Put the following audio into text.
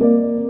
Música